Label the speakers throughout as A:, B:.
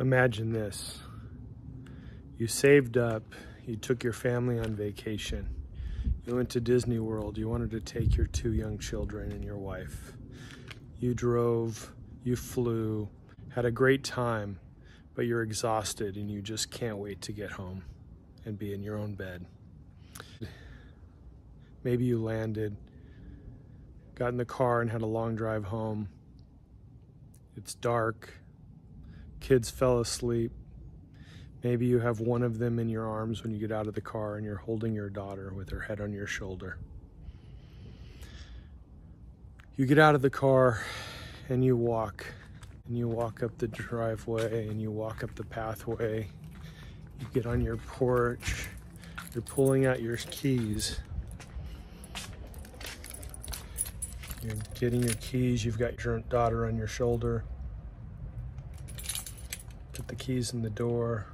A: Imagine this. You saved up, you took your family on vacation. You went to Disney World, you wanted to take your two young children and your wife. You drove, you flew, had a great time, but you're exhausted and you just can't wait to get home and be in your own bed. Maybe you landed, got in the car and had a long drive home. It's dark, kids fell asleep. Maybe you have one of them in your arms when you get out of the car and you're holding your daughter with her head on your shoulder. You get out of the car and you walk and you walk up the driveway and you walk up the pathway. You get on your porch, you're pulling out your keys. You're getting your keys, you've got your daughter on your shoulder. Put the keys in the door.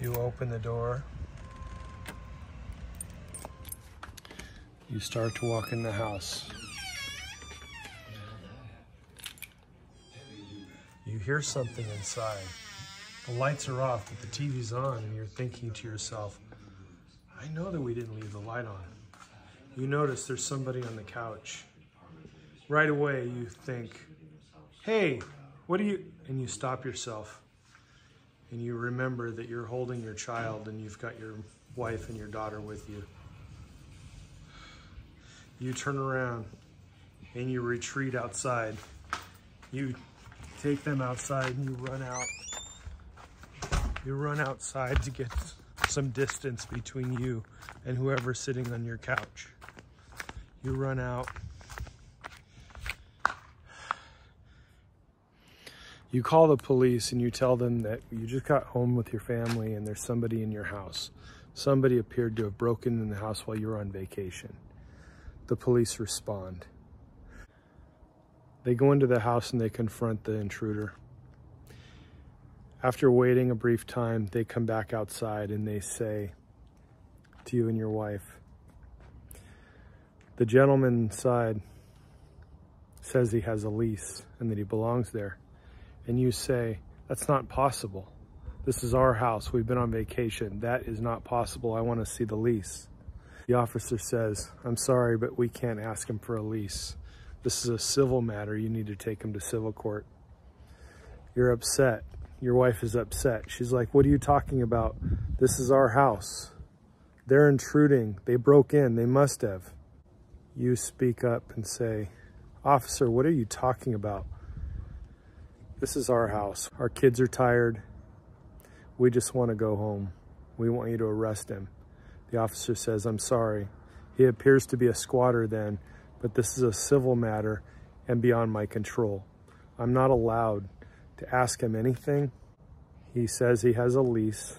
A: You open the door. You start to walk in the house. You hear something inside. The lights are off, but the TV's on, and you're thinking to yourself, I know that we didn't leave the light on. You notice there's somebody on the couch. Right away, you think, hey, what do you, and you stop yourself and you remember that you're holding your child and you've got your wife and your daughter with you. You turn around and you retreat outside. You take them outside and you run out. You run outside to get some distance between you and whoever's sitting on your couch. You run out. You call the police and you tell them that you just got home with your family and there's somebody in your house. Somebody appeared to have broken in the house while you were on vacation. The police respond. They go into the house and they confront the intruder. After waiting a brief time, they come back outside and they say to you and your wife, the gentleman inside says he has a lease and that he belongs there. And you say, that's not possible. This is our house. We've been on vacation. That is not possible. I want to see the lease. The officer says, I'm sorry, but we can't ask him for a lease. This is a civil matter. You need to take him to civil court. You're upset. Your wife is upset. She's like, what are you talking about? This is our house. They're intruding. They broke in. They must have. You speak up and say, officer, what are you talking about? This is our house. Our kids are tired. We just want to go home. We want you to arrest him. The officer says, I'm sorry. He appears to be a squatter then, but this is a civil matter and beyond my control. I'm not allowed to ask him anything. He says he has a lease,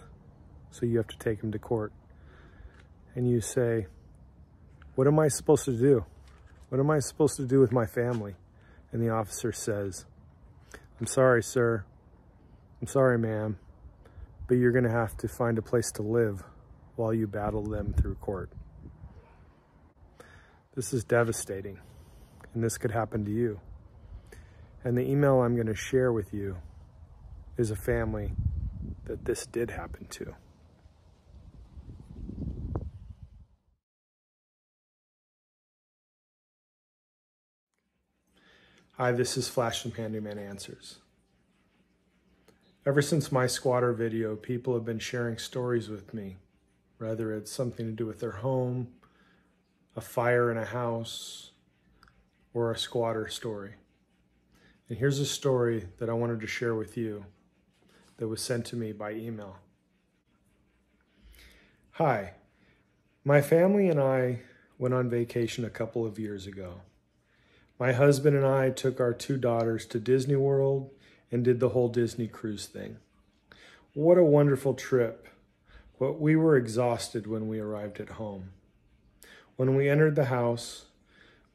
A: so you have to take him to court. And you say, what am I supposed to do? What am I supposed to do with my family? And the officer says, I'm sorry, sir. I'm sorry, ma'am. But you're going to have to find a place to live while you battle them through court. This is devastating, and this could happen to you. And the email I'm going to share with you is a family that this did happen to. Hi, this is Flash from Handyman Answers. Ever since my squatter video, people have been sharing stories with me, whether it's something to do with their home, a fire in a house, or a squatter story. And here's a story that I wanted to share with you that was sent to me by email. Hi, my family and I went on vacation a couple of years ago. My husband and I took our two daughters to Disney World and did the whole Disney cruise thing. What a wonderful trip, but we were exhausted when we arrived at home. When we entered the house,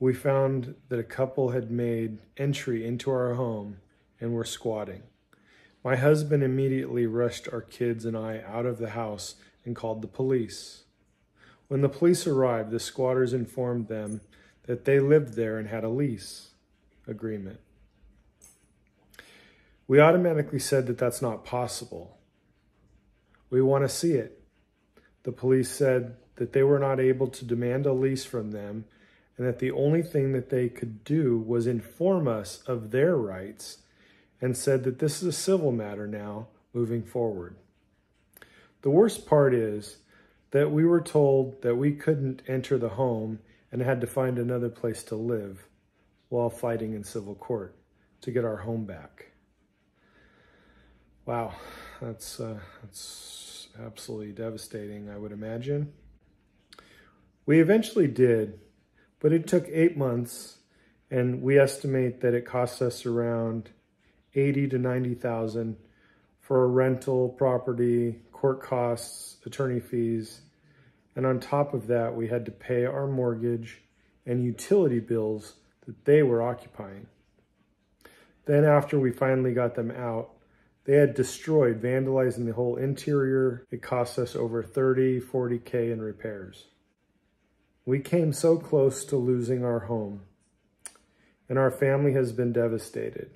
A: we found that a couple had made entry into our home and were squatting. My husband immediately rushed our kids and I out of the house and called the police. When the police arrived, the squatters informed them that they lived there and had a lease agreement. We automatically said that that's not possible. We want to see it. The police said that they were not able to demand a lease from them and that the only thing that they could do was inform us of their rights and said that this is a civil matter now moving forward. The worst part is that we were told that we couldn't enter the home and had to find another place to live while fighting in civil court to get our home back. Wow, that's, uh, that's absolutely devastating, I would imagine. We eventually did but it took eight months, and we estimate that it cost us around 80 to 90,000 for a rental property, court costs, attorney fees, and on top of that, we had to pay our mortgage and utility bills that they were occupying. Then after we finally got them out, they had destroyed, vandalizing the whole interior. It cost us over 30, 40K in repairs. We came so close to losing our home, and our family has been devastated.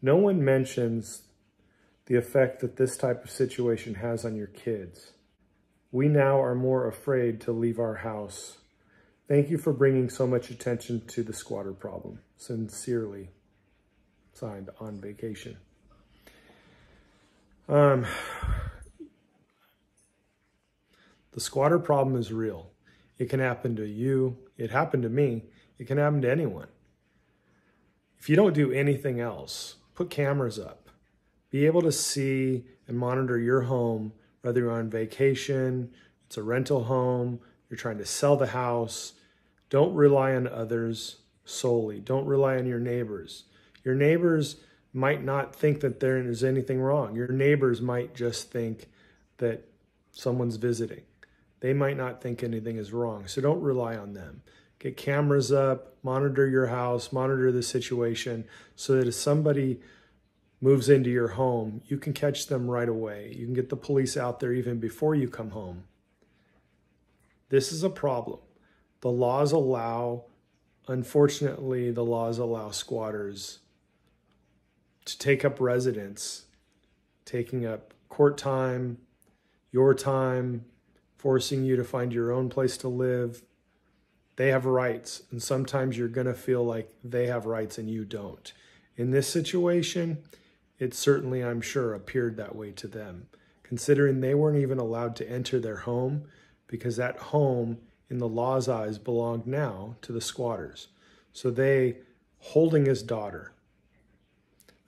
A: No one mentions the effect that this type of situation has on your kids. We now are more afraid to leave our house. Thank you for bringing so much attention to the squatter problem. Sincerely, signed on vacation. Um, the squatter problem is real. It can happen to you. It happened to me. It can happen to anyone. If you don't do anything else, put cameras up. Be able to see and monitor your home, whether you're on vacation, it's a rental home, you're trying to sell the house. Don't rely on others solely. Don't rely on your neighbors. Your neighbors might not think that there is anything wrong. Your neighbors might just think that someone's visiting they might not think anything is wrong. So don't rely on them. Get cameras up, monitor your house, monitor the situation so that if somebody moves into your home, you can catch them right away. You can get the police out there even before you come home. This is a problem. The laws allow, unfortunately, the laws allow squatters to take up residence, taking up court time, your time, forcing you to find your own place to live. They have rights, and sometimes you're going to feel like they have rights and you don't. In this situation, it certainly, I'm sure, appeared that way to them, considering they weren't even allowed to enter their home because that home, in the law's eyes, belonged now to the squatters. So they, holding his daughter,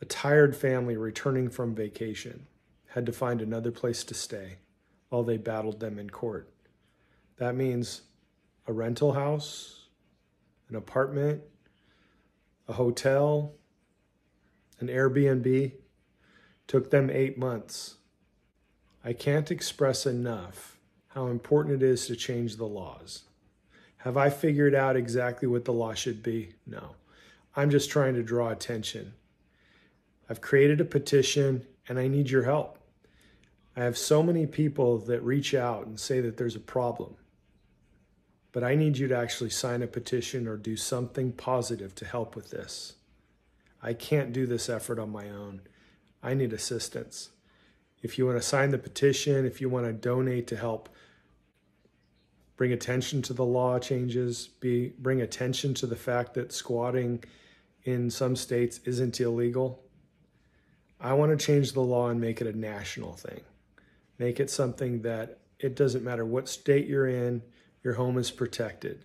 A: a tired family returning from vacation, had to find another place to stay while they battled them in court. That means a rental house, an apartment, a hotel, an Airbnb. Took them eight months. I can't express enough how important it is to change the laws. Have I figured out exactly what the law should be? No. I'm just trying to draw attention. I've created a petition and I need your help. I have so many people that reach out and say that there's a problem. But I need you to actually sign a petition or do something positive to help with this. I can't do this effort on my own. I need assistance. If you want to sign the petition, if you want to donate to help bring attention to the law changes, be bring attention to the fact that squatting in some states isn't illegal. I want to change the law and make it a national thing. Make it something that it doesn't matter what state you're in, your home is protected.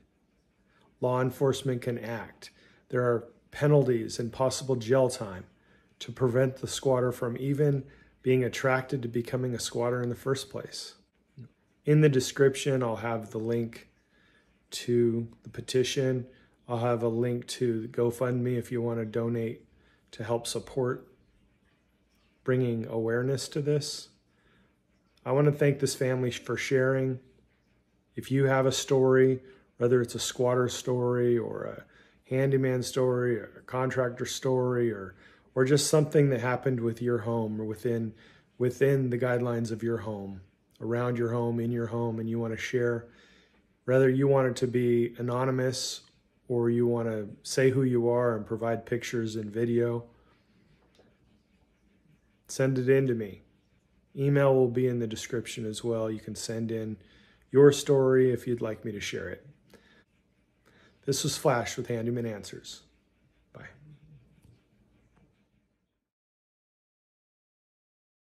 A: Law enforcement can act. There are penalties and possible jail time to prevent the squatter from even being attracted to becoming a squatter in the first place. In the description, I'll have the link to the petition. I'll have a link to GoFundMe if you want to donate to help support bringing awareness to this. I want to thank this family for sharing. If you have a story, whether it's a squatter story or a handyman story or a contractor story or, or just something that happened with your home or within within the guidelines of your home, around your home, in your home, and you want to share, whether you want it to be anonymous or you want to say who you are and provide pictures and video, send it in to me. Email will be in the description as well. You can send in your story if you'd like me to share it. This was Flash with Handyman Answers.